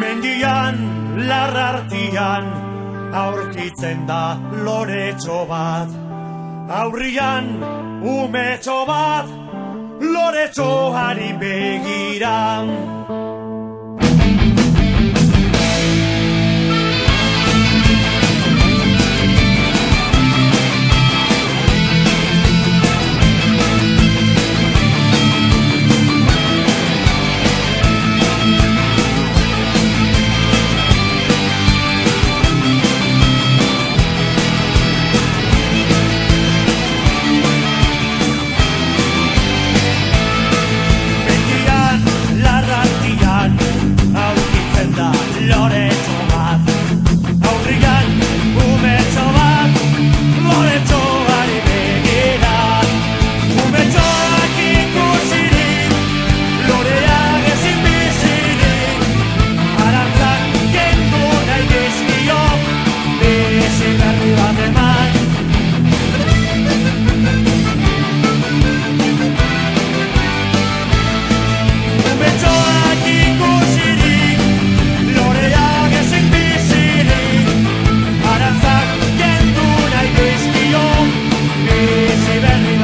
Mendian, larrartian, aurkitzen da loretxo bat. Aurrian, umetxo bat, loretxoari begiran. begiran. flores. Eh. even